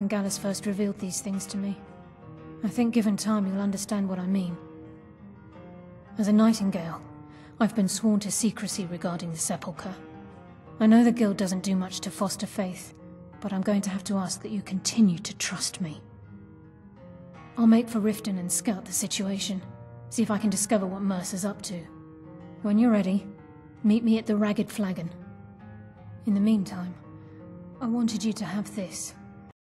when Gallus first revealed these things to me. I think given time you'll understand what I mean. As a Nightingale, I've been sworn to secrecy regarding the Sepulchre. I know the Guild doesn't do much to foster faith, but I'm going to have to ask that you continue to trust me. I'll make for Riften and scout the situation, see if I can discover what Mercer's up to. When you're ready, meet me at the Ragged Flagon. In the meantime, I wanted you to have this.